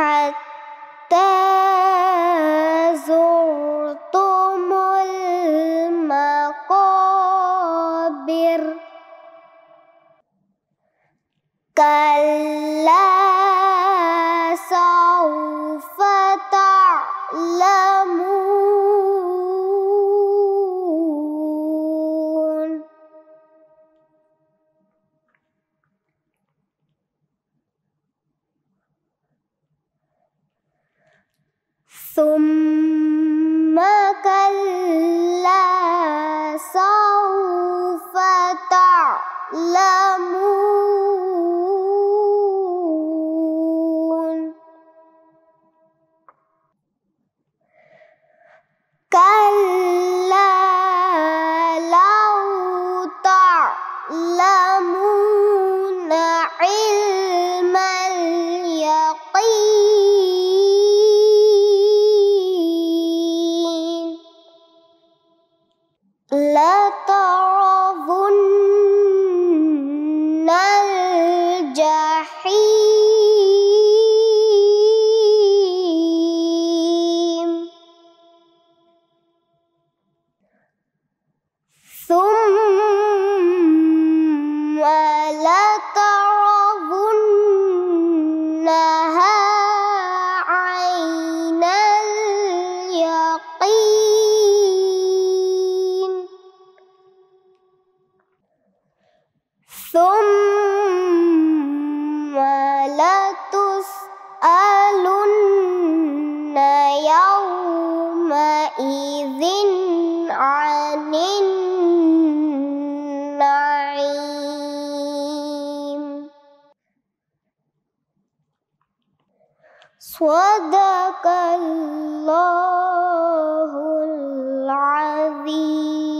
حتى كلا سوف تعلمون ثم كلا سوف تعلمون. يعلمون علم اليقين. ثم ولترضنها عين اليقين. ثم لتسألن يومئذ عن صدق الله العظيم.